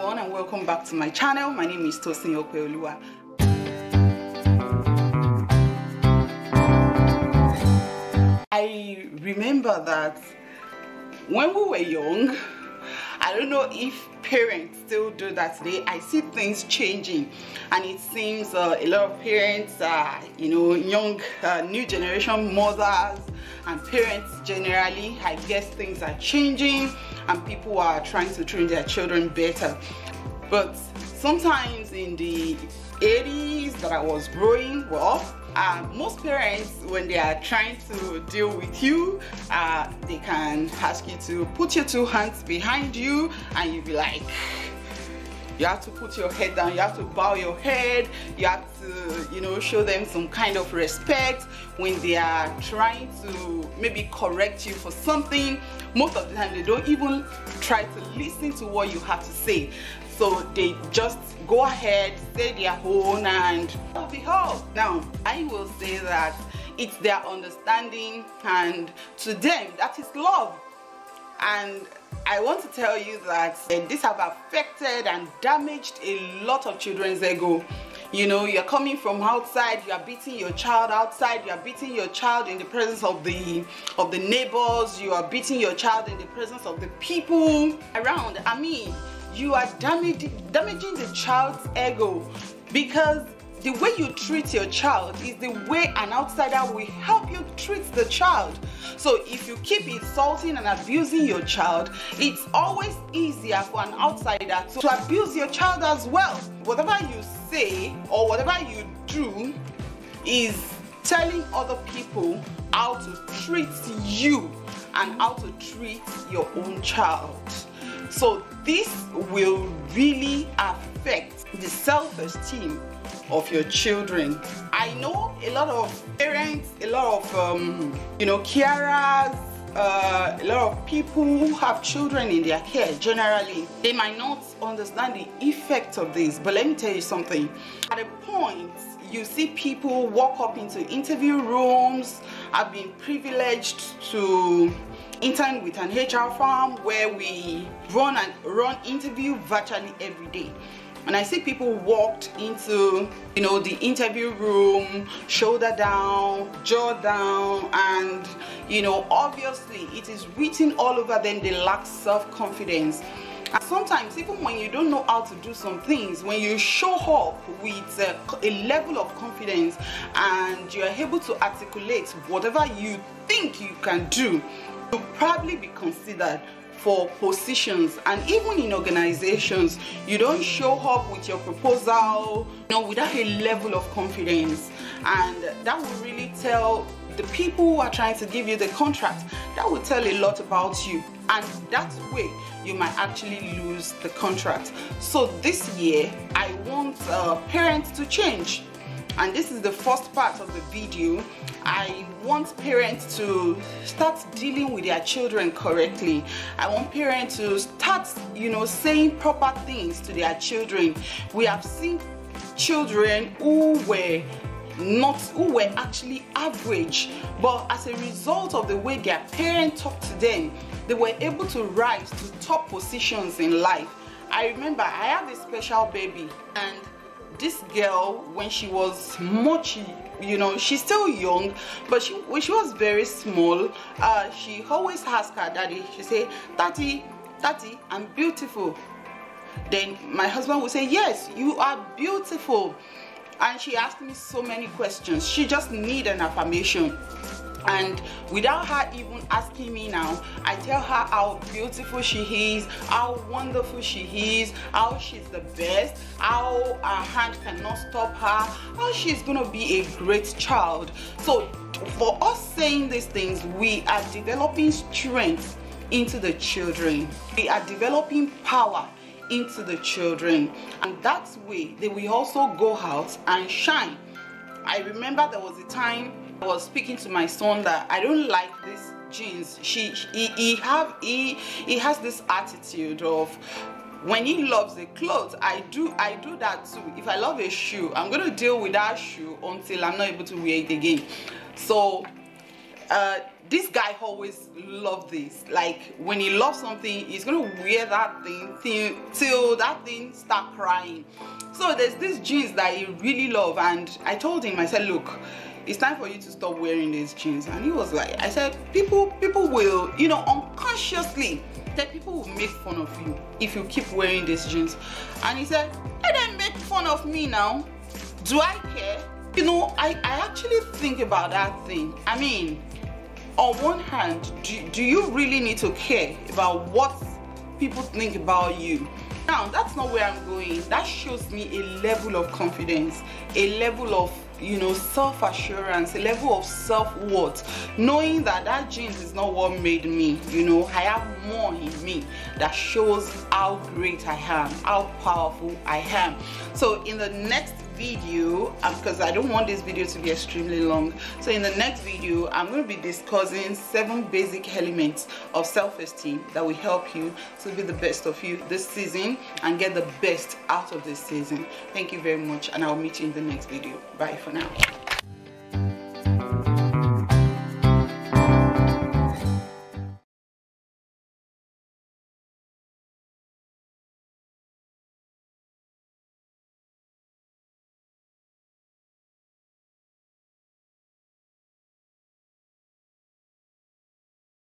everyone and welcome back to my channel. My name is Tosin Opeoluwa. I remember that when we were young, I don't know if parents still do that today. I see things changing and it seems uh, a lot of parents are, you know, young, uh, new generation mothers and parents generally, I guess things are changing and people are trying to train their children better. But sometimes in the 80s that I was growing, well, uh, most parents, when they are trying to deal with you, uh, they can ask you to put your two hands behind you and you'll be like, you have to put your head down, you have to bow your head, you have to, you know, show them some kind of respect when they are trying to maybe correct you for something. Most of the time, they don't even try to listen to what you have to say. So they just go ahead, say their own, and behold. Now, I will say that it's their understanding, and to them, that is love. And I want to tell you that uh, this have affected and damaged a lot of children's ego. You know, you're coming from outside, you are beating your child outside, you are beating your child in the presence of the of the neighbors, you are beating your child in the presence of the people around. I mean, you are damaging, damaging the child's ego because the way you treat your child is the way an outsider will help you treat the child. So if you keep insulting and abusing your child, it's always easier for an outsider to, to abuse your child as well. Whatever you say or whatever you do is telling other people how to treat you and how to treat your own child. So this will really affect the self-esteem of your children. I know a lot of parents, a lot of um, you know carers, uh, a lot of people who have children in their care generally, they might not understand the effect of this. But let me tell you something. At a point, you see people walk up into interview rooms. I've been privileged to intern with an HR firm where we run and run interview virtually every day. And I see people walked into you know the interview room shoulder down jaw down and you know obviously it is written all over them they lack self-confidence. And sometimes even when you don't know how to do some things when you show up with a, a level of confidence and you're able to articulate whatever you think you can do you'll probably be considered for positions and even in organizations you don't show up with your proposal you know without a level of confidence. And that will really tell the people who are trying to give you the contract that will tell a lot about you. And that way you might actually lose the contract. So this year i want uh, parents to change and this is the first part of the video I want parents to start dealing with their children correctly. I want parents to start, you know, saying proper things to their children. We have seen children who were not who were actually average but as a result of the way their parents talked to them they were able to rise to top positions in life i remember i had a special baby and this girl when she was much you know she's still young but she when she was very small uh, she always asked her daddy she say daddy daddy i'm beautiful. Then my husband would say yes you are beautiful. And she asked me so many questions. She just need an affirmation and without her even asking me now i tell her how beautiful she is how wonderful she is how she's the best how her hand cannot stop her how she's gonna be a great child. So for us saying these things we are developing strength into the children. We are developing power into the children. And that way they will also go out and shine. I remember there was a time I was speaking to my son that I don't like this jeans. She he, he have he he has this attitude of when he loves a clothes i do i do that too. If i love a shoe i'm going to deal with that shoe until i'm not able to wear it again. So uh, this guy always loved this. Like when he loves something he's gonna wear that thing till, till that thing start crying. So there's this jeans that he really love and i told him i said look it's time for you to stop wearing these jeans. And he was like i said people people will you know unconsciously that people will make fun of you if you keep wearing these jeans. And he said hey then make fun of me now. Do i care? You know i i actually think about that thing. I mean on one hand do, do you really need to care about what people think about you? Now that's not where i'm going. That shows me a level of confidence a level of you know self-assurance a level of self-worth knowing that that jeans is not what made me you know. I have more in me that shows how great i am how powerful i am. So in the next video because um, I don't want this video to be extremely long. So in the next video I'm going to be discussing seven basic elements of self-esteem that will help you to be the best of you this season and get the best out of this season. Thank you very much and I'll meet you in the next video. Bye for now